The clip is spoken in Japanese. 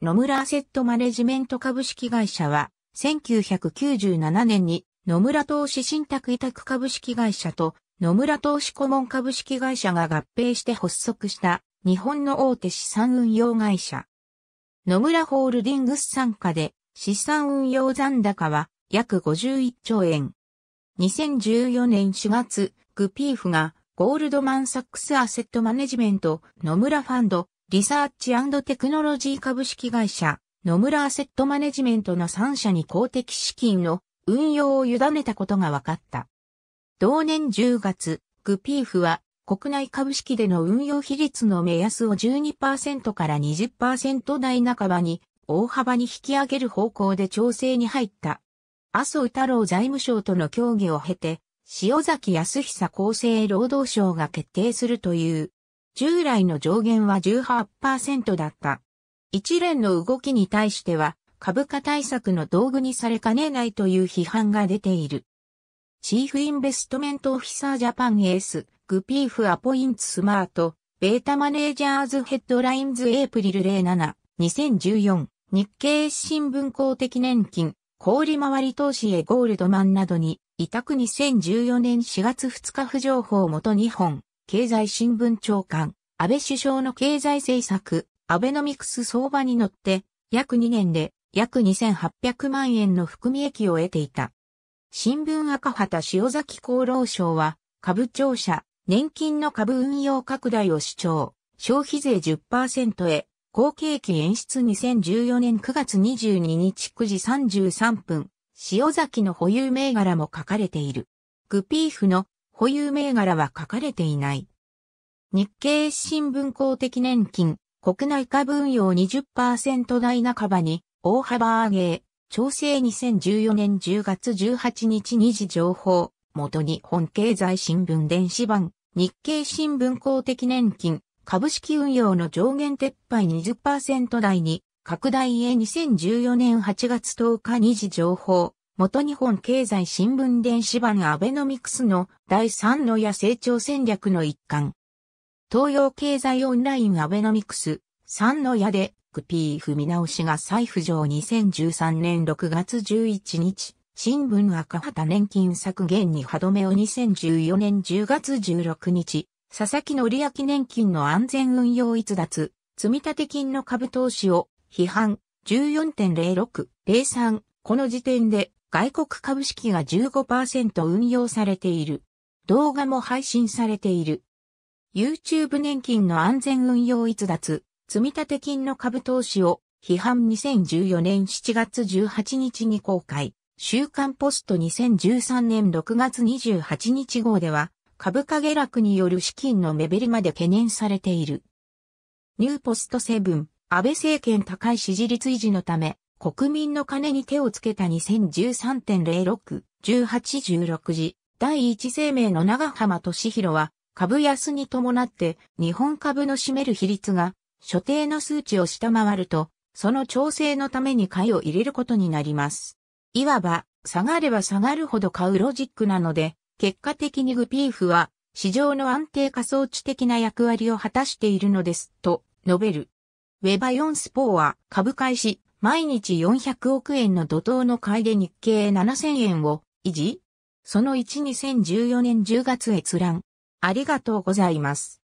野村アセットマネジメント株式会社は、1997年に野村投資信託委託株式会社と野村投資顧問株式会社が合併して発足した日本の大手資産運用会社。野村ホールディングス参加で資産運用残高は約51兆円。2014年4月、グピーフがゴールドマンサックスアセットマネジメント、野村ファンド、リサーチテクノロジー株式会社、野村アセットマネジメントの3社に公的資金の運用を委ねたことが分かった。同年10月、グピーフは国内株式での運用比率の目安を12%から20%台半ばに大幅に引き上げる方向で調整に入った。麻生太郎財務省との協議を経て、塩崎康久厚生労働省が決定するという。従来の上限は18%だった。一連の動きに対しては、株価対策の道具にされかねないという批判が出ている。チーフインベストメントオフィサージャパンエース、グピーフアポイントスマート、ベータマネージャーズヘッドラインズエイプリル07、2014、日経新聞公的年金、小売回り投資へゴールドマンなどに、委託2014年4月2日不情報元日本、経済新聞長官、安倍首相の経済政策、アベノミクス相場に乗って、約2年で約2800万円の含み益を得ていた。新聞赤旗塩崎厚労省は、株庁舎、年金の株運用拡大を主張、消費税10%へ、後継期演出2014年9月22日9時33分、塩崎の保有銘柄も書かれている。グピーフの保有銘柄は書かれていない。日経新聞公的年金、国内株運用20%台半ばに大幅上げ、調整2014年10月18日2時情報、元日本経済新聞電子版、日経新聞公的年金、株式運用の上限撤廃20%台に、拡大へ。2014年8月10日2時情報、元日本経済新聞電子版アベノミクスの第3の矢成長戦略の一環。東洋経済オンラインアベノミクス3の矢で、クピーフ見直しが再浮上。2013年6月11日。新聞赤旗年金削減に歯止めを。2014年10月16日。佐々木の利明年金の安全運用逸脱、積立金の株投資を。批判。14.0603この時点で外国株式が15%運用されている。動画も配信されている。YouTube 年金の安全運用逸脱、積立金の株投資を批判2014年7月18日に公開。週刊ポスト2013年6月28日号では株価下落による資金の目減りまで懸念されている。ニューポストセブン、安倍政権高い支持率維持のため、国民の金に手をつけた2013.06、1816時、第一生命の長浜俊弘は、株安に伴って日本株の占める比率が所定の数値を下回ると、その調整のために買いを入れることになります。いわば、下がれば下がるほど買うロジックなので、結果的にグピーフは市場の安定化装置的な役割を果たしているのです、と述べる。ウェバヨンスポーは株開始、毎日400億円の怒涛の買いで日経7000円を維持その1、2014年10月閲覧。ありがとうございます。